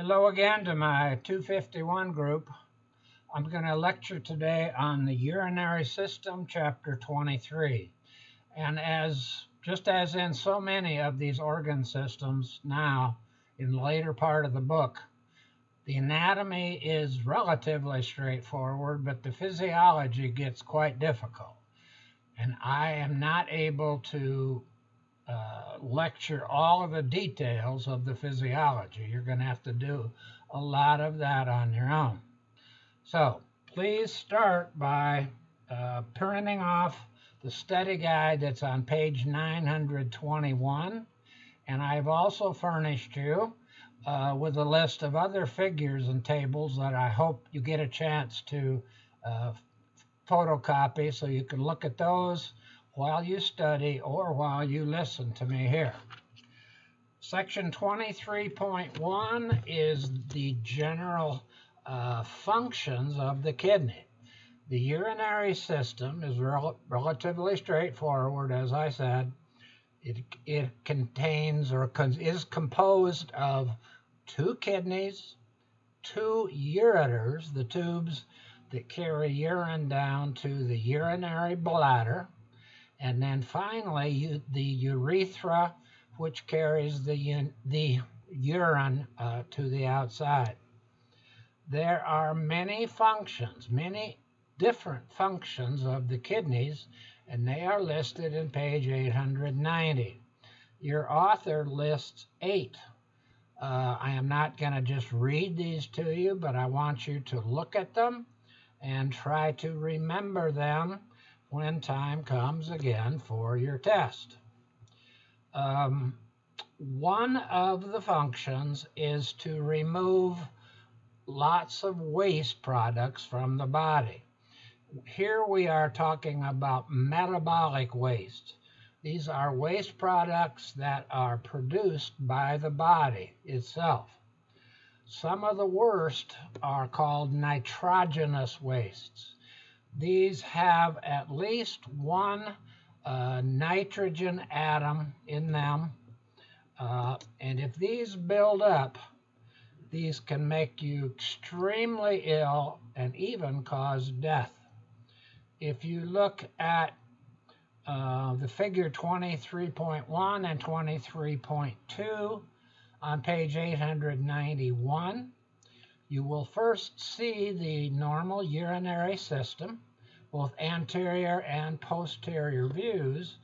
Hello again to my 251 group. I'm going to lecture today on the urinary system, chapter 23. And as just as in so many of these organ systems now, in the later part of the book, the anatomy is relatively straightforward, but the physiology gets quite difficult. And I am not able to uh, lecture all of the details of the physiology. You're going to have to do a lot of that on your own. So please start by uh, printing off the study guide that's on page 921. And I've also furnished you uh, with a list of other figures and tables that I hope you get a chance to uh, photocopy so you can look at those while you study or while you listen to me here. Section 23.1 is the general uh, functions of the kidney. The urinary system is rel relatively straightforward, as I said. It, it contains or is composed of two kidneys, two ureters, the tubes that carry urine down to the urinary bladder, and then finally, you, the urethra, which carries the, the urine uh, to the outside. There are many functions, many different functions of the kidneys, and they are listed in page 890. Your author lists eight. Uh, I am not going to just read these to you, but I want you to look at them and try to remember them when time comes again for your test. Um, one of the functions is to remove lots of waste products from the body. Here we are talking about metabolic waste. These are waste products that are produced by the body itself. Some of the worst are called nitrogenous wastes. These have at least one uh, nitrogen atom in them. Uh, and if these build up, these can make you extremely ill and even cause death. If you look at uh, the figure 23.1 and 23.2 on page 891, you will first see the normal urinary system both anterior and posterior views.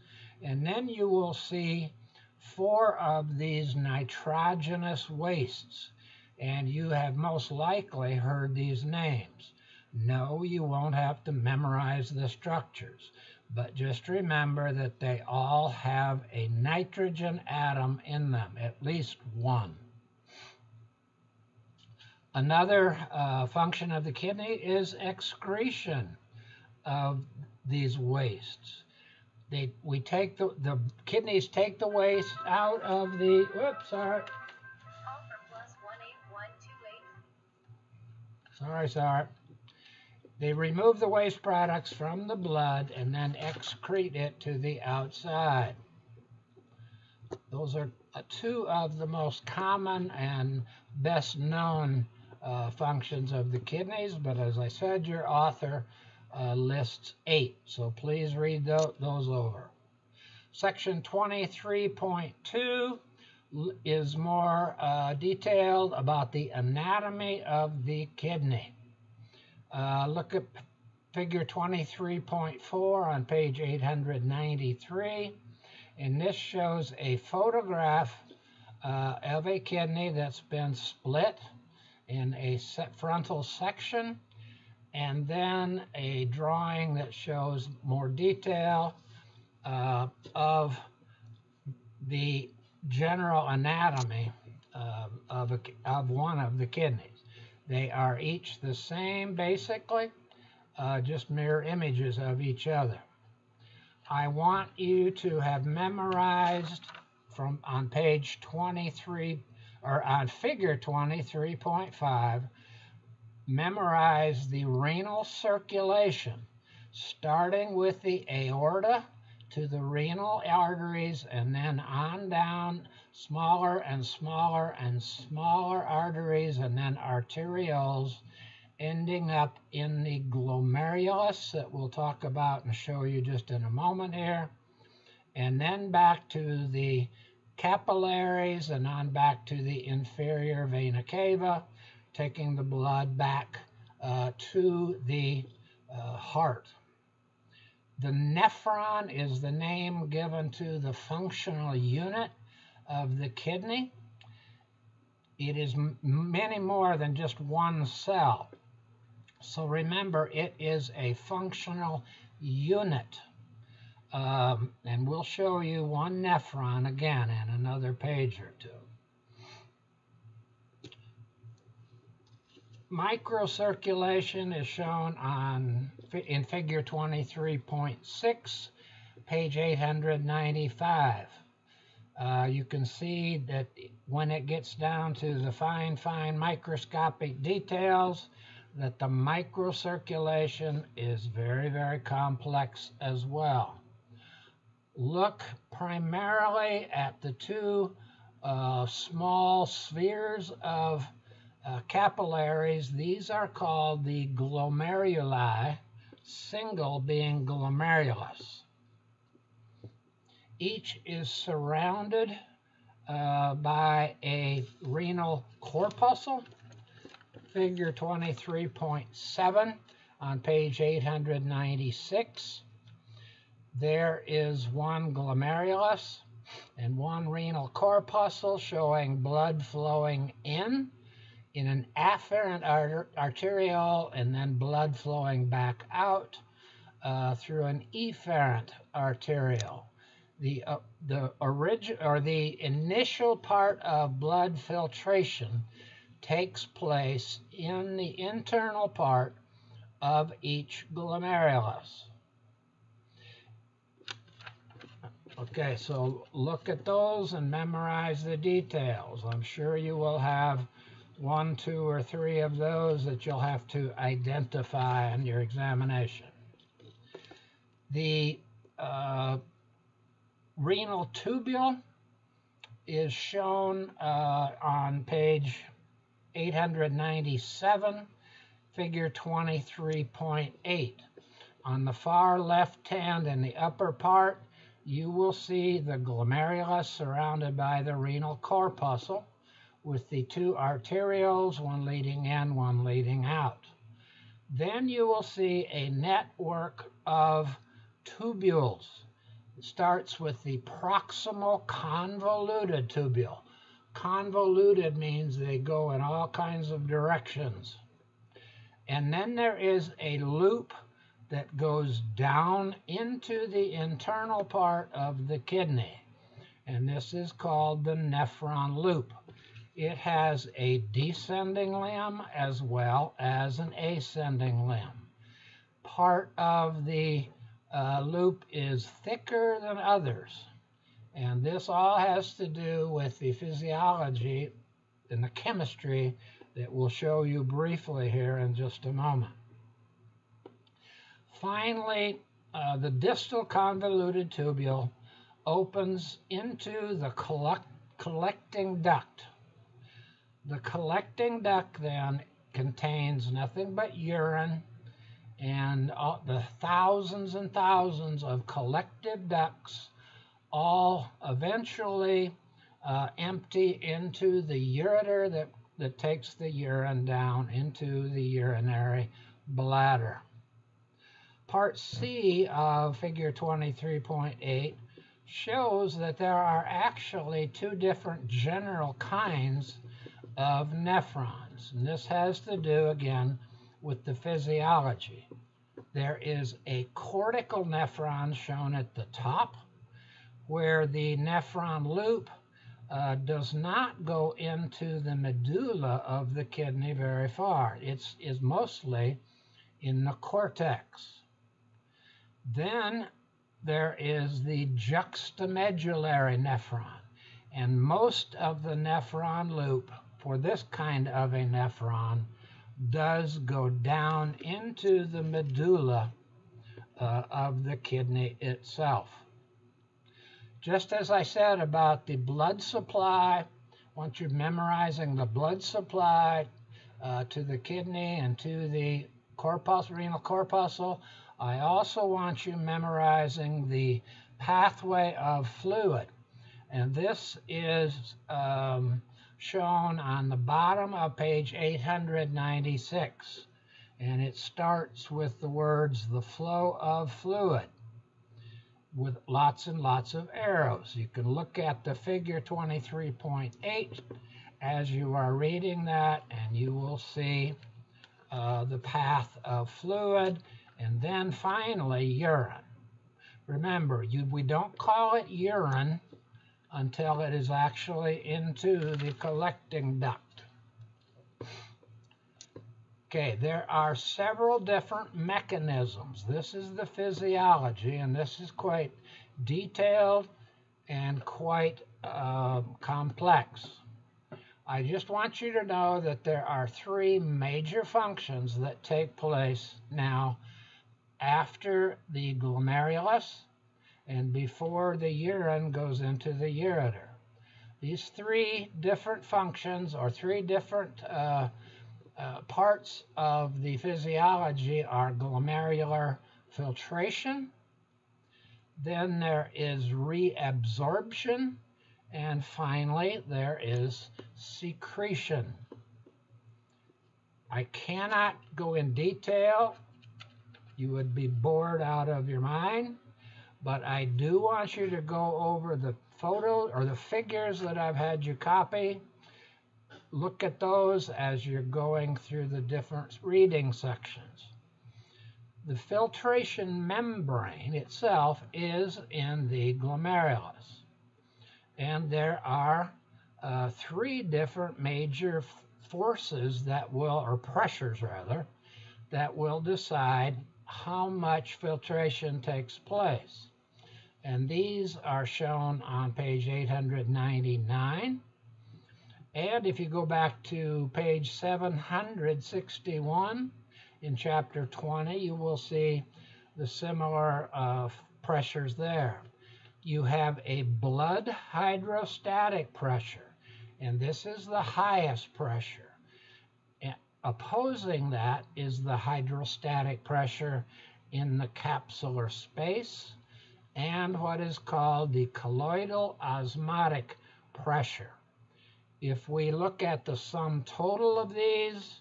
And then you will see four of these nitrogenous wastes. And you have most likely heard these names. No, you won't have to memorize the structures, but just remember that they all have a nitrogen atom in them, at least one. Another uh, function of the kidney is excretion of these wastes. They, we take the, the kidneys take the waste out of the, whoops, sorry. Sorry, sorry. They remove the waste products from the blood and then excrete it to the outside. Those are uh, two of the most common and best known uh, functions of the kidneys, but as I said, your author uh, lists eight. So please read th those over. Section 23.2 is more uh, detailed about the anatomy of the kidney. Uh, look at figure 23.4 on page 893. And this shows a photograph uh, of a kidney that's been split in a frontal section and then a drawing that shows more detail uh, of the general anatomy uh, of, a, of one of the kidneys. They are each the same basically, uh, just mirror images of each other. I want you to have memorized from on page 23 or on figure 23.5 memorize the renal circulation, starting with the aorta to the renal arteries and then on down smaller and smaller and smaller arteries and then arterioles ending up in the glomerulus that we'll talk about and show you just in a moment here. And then back to the capillaries and on back to the inferior vena cava, taking the blood back uh, to the uh, heart. The nephron is the name given to the functional unit of the kidney. It is many more than just one cell. So remember, it is a functional unit. Um, and we'll show you one nephron again in another page or two. Microcirculation is shown on in figure 23.6, page 895. Uh, you can see that when it gets down to the fine, fine microscopic details, that the microcirculation is very, very complex as well. Look primarily at the two uh, small spheres of uh, capillaries. These are called the glomeruli, single being glomerulus. Each is surrounded uh, by a renal corpuscle figure 23.7 on page 896. There is one glomerulus and one renal corpuscle showing blood flowing in in an afferent arter arteriole and then blood flowing back out uh, through an efferent arteriole. The, uh, the origin or the initial part of blood filtration takes place in the internal part of each glomerulus. Okay, so look at those and memorize the details. I'm sure you will have one, two, or three of those that you'll have to identify in your examination. The uh, renal tubule is shown uh, on page 897, figure 23.8. On the far left hand in the upper part, you will see the glomerulus surrounded by the renal corpuscle with the two arterioles, one leading in, one leading out. Then you will see a network of tubules. It starts with the proximal convoluted tubule. Convoluted means they go in all kinds of directions. And then there is a loop that goes down into the internal part of the kidney. And this is called the nephron loop. It has a descending limb as well as an ascending limb. Part of the uh, loop is thicker than others. And this all has to do with the physiology and the chemistry that we'll show you briefly here in just a moment. Finally, uh, the distal convoluted tubule opens into the collect collecting duct. The collecting duct then contains nothing but urine and the thousands and thousands of collective ducts all eventually uh, empty into the ureter that, that takes the urine down into the urinary bladder. Part C of figure 23.8 shows that there are actually two different general kinds of nephrons. And this has to do, again, with the physiology. There is a cortical nephron shown at the top, where the nephron loop uh, does not go into the medulla of the kidney very far. It is mostly in the cortex. Then there is the juxtamedullary nephron, and most of the nephron loop for this kind of a nephron does go down into the medulla uh, of the kidney itself. just as I said about the blood supply, once you're memorizing the blood supply uh, to the kidney and to the corpuscle, renal corpuscle, I also want you memorizing the pathway of fluid. And this is um, shown on the bottom of page 896. And it starts with the words, the flow of fluid, with lots and lots of arrows. You can look at the figure 23.8 as you are reading that, and you will see uh, the path of fluid, and then finally urine. Remember, you, we don't call it urine until it is actually into the collecting duct. Okay, there are several different mechanisms. This is the physiology, and this is quite detailed and quite uh, complex. I just want you to know that there are three major functions that take place now after the glomerulus and before the urine goes into the ureter. These three different functions or three different uh, uh, parts of the physiology are glomerular filtration, then there is reabsorption, and finally there is secretion. I cannot go in detail. You would be bored out of your mind. But I do want you to go over the photos or the figures that I've had you copy. Look at those as you're going through the different reading sections. The filtration membrane itself is in the glomerulus. And there are uh, three different major forces that will, or pressures rather, that will decide how much filtration takes place. And these are shown on page 899. And if you go back to page 761 in chapter 20, you will see the similar uh, pressures there. You have a blood hydrostatic pressure, and this is the highest pressure. Opposing that is the hydrostatic pressure in the capsular space and what is called the colloidal osmotic pressure. If we look at the sum total of these,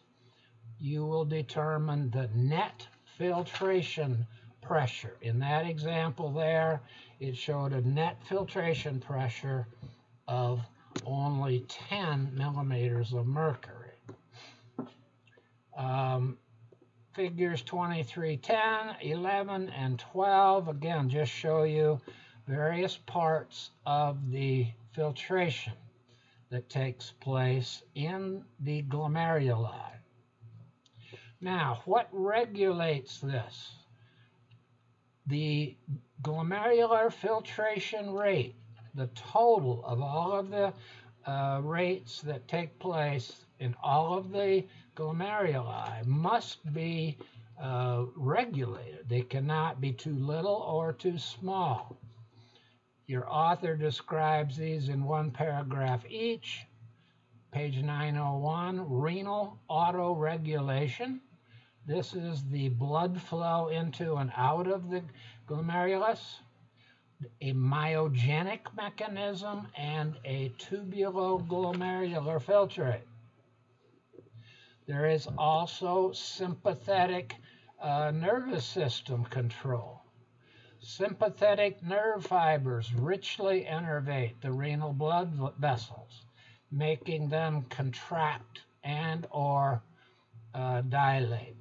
you will determine the net filtration pressure. In that example there, it showed a net filtration pressure of only 10 millimeters of mercury. Um, figures 23, 10, 11, and 12, again, just show you various parts of the filtration that takes place in the glomeruli. Now, what regulates this? The glomerular filtration rate, the total of all of the uh, rates that take place in all of the glomeruli must be uh, regulated. They cannot be too little or too small. Your author describes these in one paragraph each. Page 901, renal autoregulation. This is the blood flow into and out of the glomerulus, a myogenic mechanism, and a tubuloglomerular filtrate. There is also sympathetic uh, nervous system control. Sympathetic nerve fibers richly innervate the renal blood vessels, making them contract and or uh, dilate.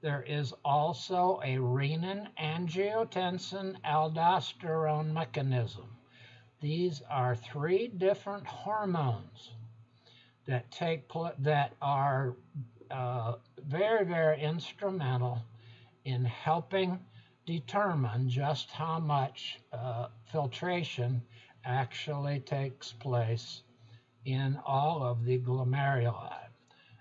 There is also a renin angiotensin aldosterone mechanism. These are three different hormones that take that are uh, very very instrumental in helping determine just how much uh, filtration actually takes place in all of the glomeruli.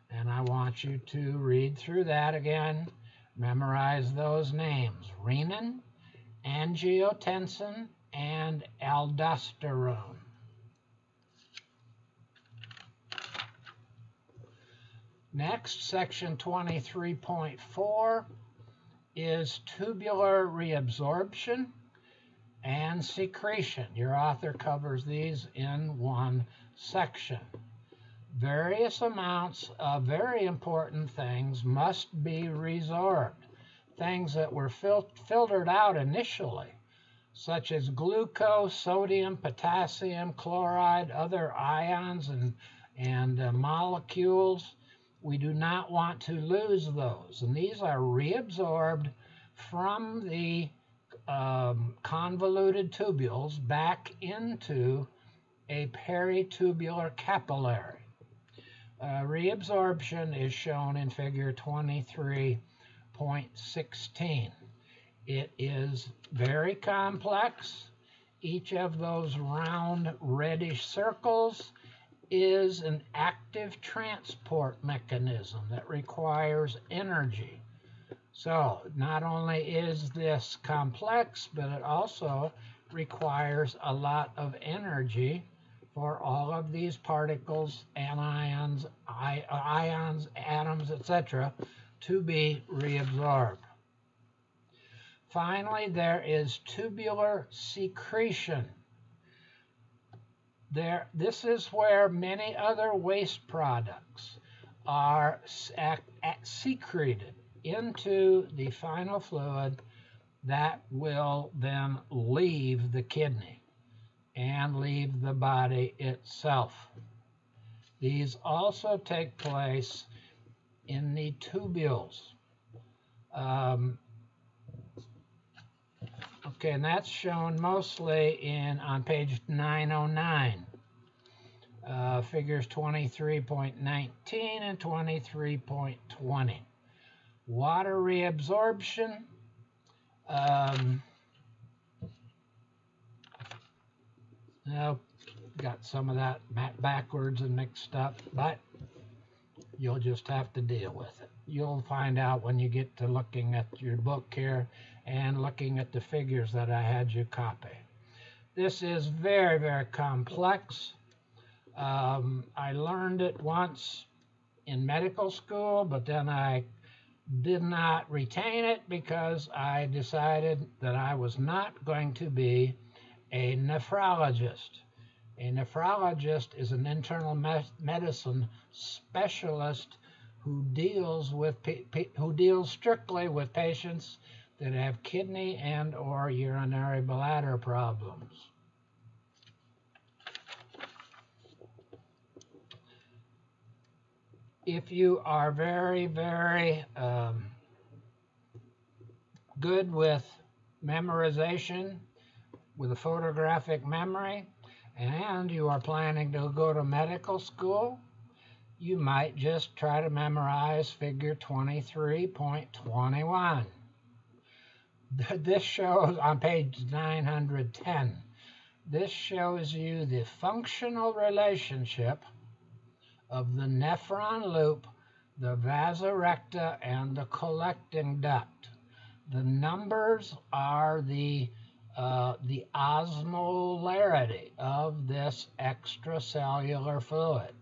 And I want you to read through that again, memorize those names renin, angiotensin, and aldosterone. Next, section 23.4 is tubular reabsorption and secretion. Your author covers these in one section. Various amounts of very important things must be resorbed. Things that were fil filtered out initially, such as glucose, sodium, potassium, chloride, other ions and, and uh, molecules. We do not want to lose those. And these are reabsorbed from the um, convoluted tubules back into a peritubular capillary. Uh, reabsorption is shown in figure 23.16. It is very complex. Each of those round reddish circles is an active transport mechanism that requires energy. So not only is this complex, but it also requires a lot of energy for all of these particles, anions, ions, atoms, etc., to be reabsorbed. Finally, there is tubular secretion. There, this is where many other waste products are secreted into the final fluid that will then leave the kidney and leave the body itself. These also take place in the tubules. Um, okay, and that's shown mostly in on page 909. Uh, figures 23.19 and 23.20. Water reabsorption. Um, got some of that backwards and mixed up, but you'll just have to deal with it. You'll find out when you get to looking at your book here and looking at the figures that I had you copy. This is very, very complex. Um, I learned it once in medical school, but then I did not retain it because I decided that I was not going to be a nephrologist. A nephrologist is an internal me medicine specialist who deals with who deals strictly with patients that have kidney and or urinary bladder problems. If you are very, very um, good with memorization with a photographic memory and you are planning to go to medical school, you might just try to memorize figure 23.21. This shows on page 910. This shows you the functional relationship of the nephron loop, the vasa recta, and the collecting duct. The numbers are the uh, the osmolarity of this extracellular fluid,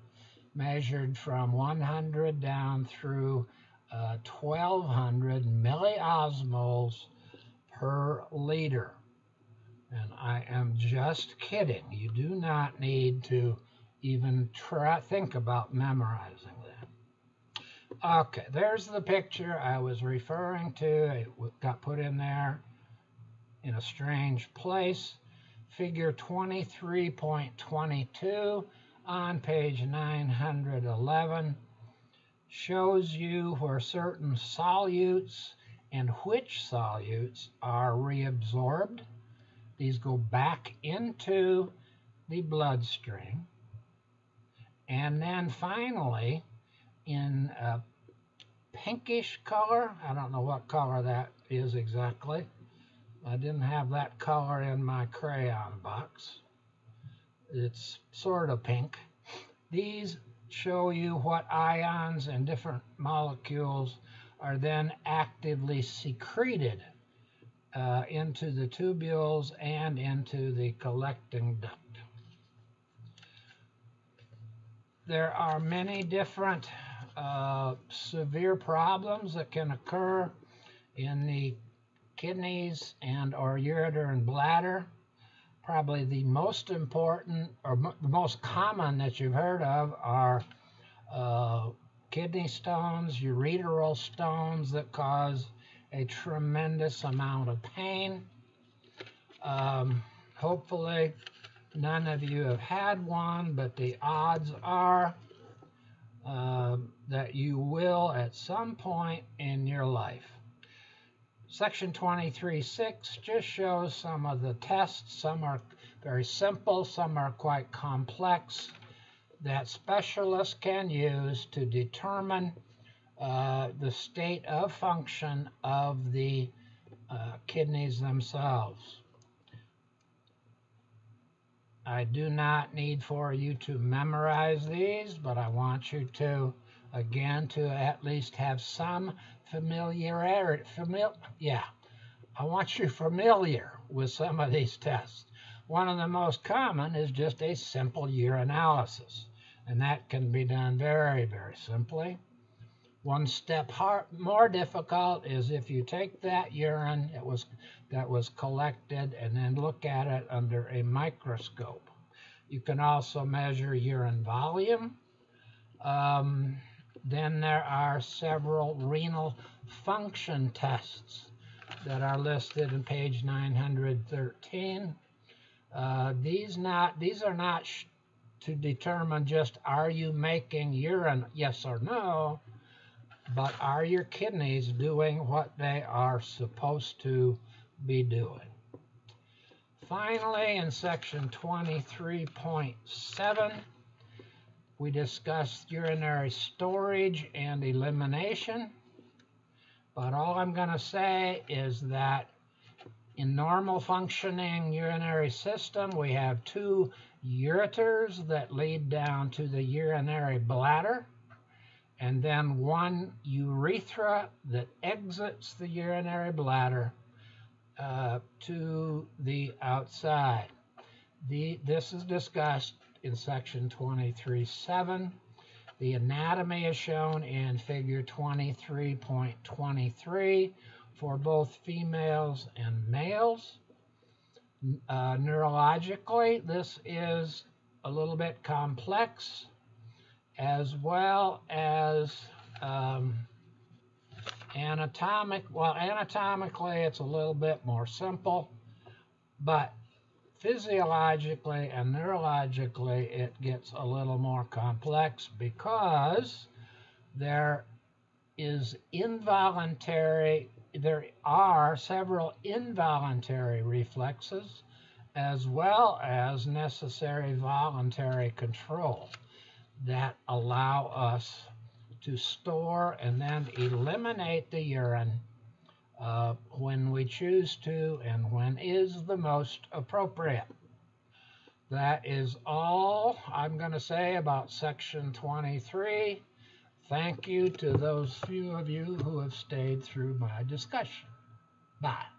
measured from 100 down through uh, 1200 milliosmoles per liter. And I am just kidding. You do not need to even try think about memorizing that. Okay, there's the picture I was referring to. It got put in there in a strange place. Figure 23.22 on page 911 shows you where certain solutes and which solutes are reabsorbed. These go back into the bloodstream. And then finally, in a pinkish color, I don't know what color that is exactly, I didn't have that color in my crayon box. It's sort of pink. These show you what ions and different molecules are then actively secreted uh, into the tubules and into the collecting duct. There are many different uh, severe problems that can occur in the kidneys and or ureter and bladder. Probably the most important or the most common that you've heard of are uh, kidney stones, ureteral stones that cause a tremendous amount of pain. Um, hopefully, none of you have had one, but the odds are uh, that you will at some point in your life. Section 23.6 just shows some of the tests. Some are very simple, some are quite complex that specialists can use to determine uh, the state of function of the uh, kidneys themselves. I do not need for you to memorize these, but I want you to, again, to at least have some familiarity. Famil yeah, I want you familiar with some of these tests. One of the most common is just a simple urinalysis, and that can be done very, very simply. One step hard, more difficult is if you take that urine that was, that was collected and then look at it under a microscope. You can also measure urine volume. Um, then there are several renal function tests that are listed in page 913. Uh, these not these are not to determine just are you making urine yes or no but are your kidneys doing what they are supposed to be doing? Finally, in section 23.7, we discussed urinary storage and elimination. But all I'm going to say is that in normal functioning urinary system, we have two ureters that lead down to the urinary bladder and then one urethra that exits the urinary bladder uh, to the outside. The, this is discussed in section 23.7. The anatomy is shown in figure 23.23 for both females and males. Uh, neurologically, this is a little bit complex as well as um, anatomic. Well, anatomically, it's a little bit more simple, but physiologically and neurologically, it gets a little more complex because there is involuntary, there are several involuntary reflexes as well as necessary voluntary control that allow us to store and then eliminate the urine uh, when we choose to and when is the most appropriate. That is all I'm going to say about section 23. Thank you to those few of you who have stayed through my discussion. Bye.